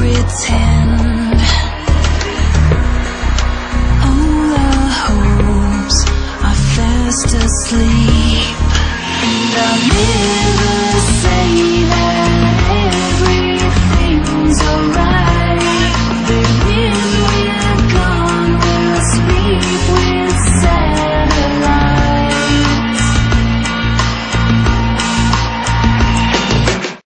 pretend. All hopes are fast asleep. And I